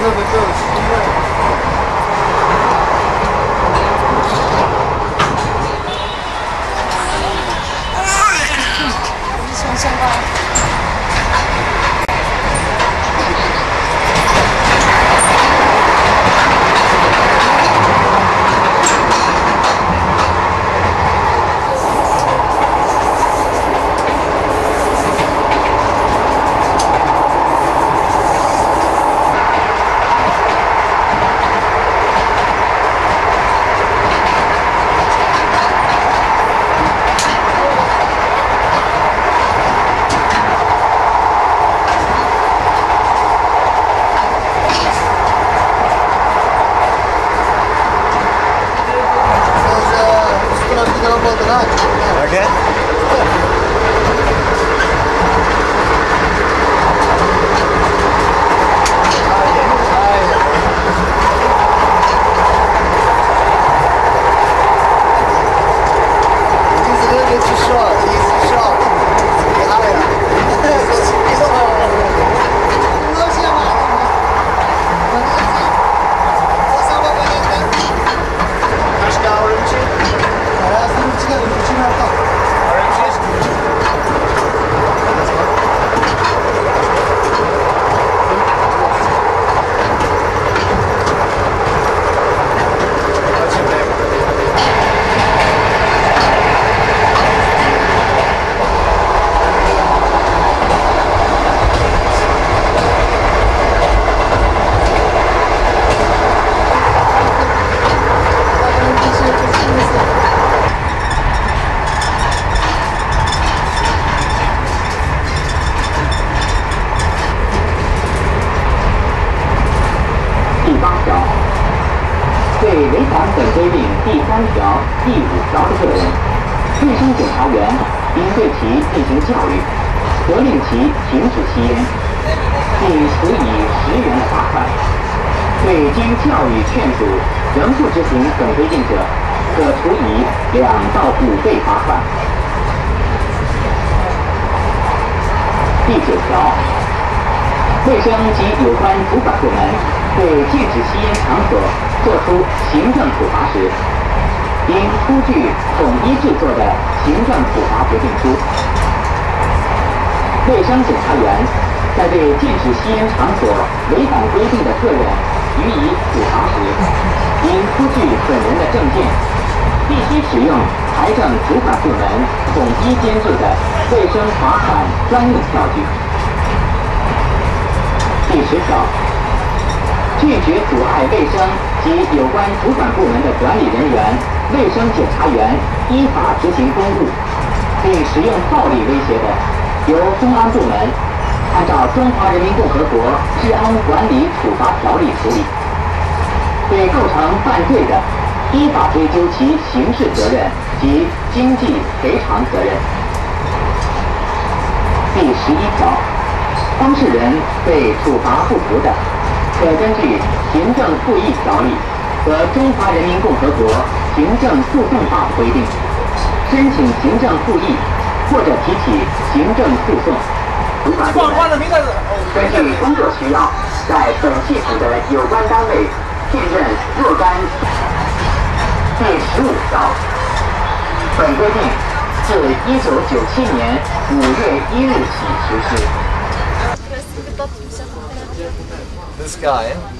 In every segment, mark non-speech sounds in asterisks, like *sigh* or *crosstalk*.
第第三条、第五条的个人，卫生检查员应对其进行教育，责令其停止吸烟，并处以十元的罚款。对经教育劝阻仍不执行本规定者，可处以两到五倍罚款。第九条，卫生及有关主管部门对禁止吸烟场所作出行政处罚时，应出具统一制作的行政处罚决定书。卫生检查员在对禁止吸烟场所违反规定的个人予以处罚时，应出具本人的证件，必须使用财政主管部门统一监制的卫生罚款专用票据。第十条，拒绝阻碍卫生及有关主管部门的管理人员、卫生检查员依法执行公务，并使用暴力威胁的，由公安部门按照《中华人民共和国治安管理处罚条例》处理。对构成犯罪的，依法追究其刑事责任及经济赔偿责任。第十一条，当事人对处罚不服的，可根据《行政复议条例》和《中华人民共和国行政诉讼法》的规定，申请行政复议或者提起行政诉讼。处罚部门根据工作需要，在本系统的有关单位聘任若干。第十五条，本规定自一九九七年五月一日起实施。This guy.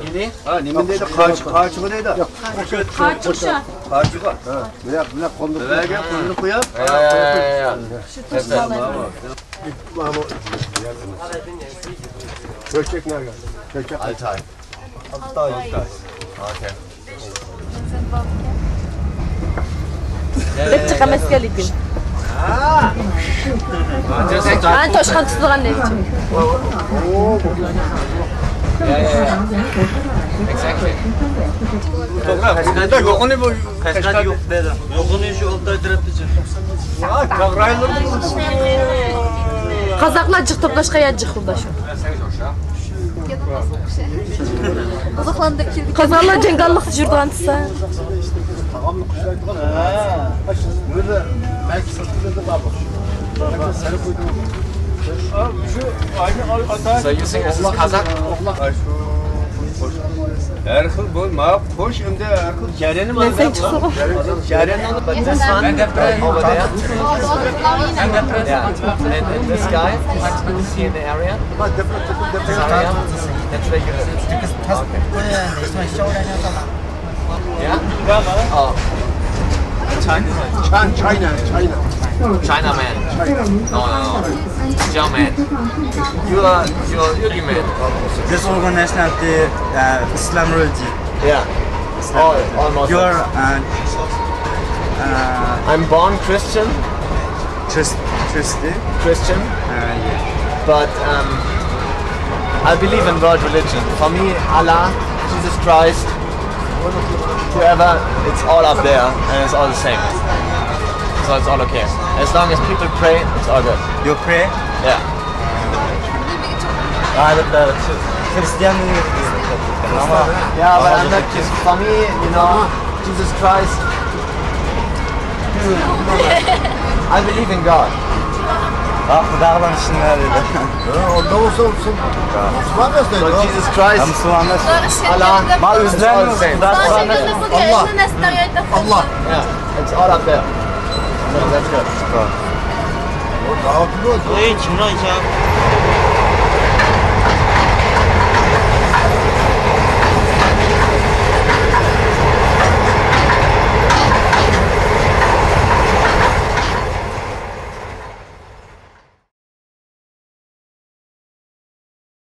Nimi? Ha nimindeydi karşı karşı neydi? Yok. Karşıkşa. Karşıka. Ha. Bırak bırak konduk. Bırak ya konduk kuya. Ya ya ya. Şu tuzla var. Mahmut. Köşek nerede? Köşek. Altay. Altay. Altay. Okay. Hep çıkamaz gelikil. Ben toşkan tutulgan ne için? Xəstəlik yox, onu bu xəstəlik yox dedi. Yoxunu şu oltay dirəpəcə. Ha, qavrayılır. Qazaqlar çıxdı, başqa yer çıxıldı şu. Qazaqlandır kildi. Qazaqlar cəngallıq jurdantısa. Tamamını quşlaydıqan. Ha. Burada belki sırtında da var. Sarı koydum. Abi şu aynı atan. Sayın siz Kazak. Allah. Erkıl bu ma hoş önde Erkıl Ceren'i mi alacak lan? Ceren'i alıp ben de sen ben de ben de ben this guy parts of the scene area but different different different area that's where you because that's when they show that yeah yeah oh Çan, China, China. China man. No, no, no. Xiao man. You are, you are Yugi man. This organization of the uh, Islam religion. Yeah. All, all Muslims. You're uh, uh, I'm born Christian, Christ, Christian. Christian, Uh, yeah. but um, I believe in world religion. For me, Allah, Jesus Christ, whoever, it's all up there and it's all the same. So it's all okay. As long as people pray, it's all good. You pray? Yeah. Uh, the, the Christian. Ama Yeah, but I'm not just, for me, you know, Jesus Christ, *laughs* I believe in God. Ah, dağdan içinden dedi. Orada olsa olsun. Müslüman deseydi o. Jesus Christ. Müslüman deseydi. Şey, Allah. Ma üzler mi? Allah. Allah. Yeah, it's all up there. So let's go. Orada altın olsun. Bu hiç, bu hiç.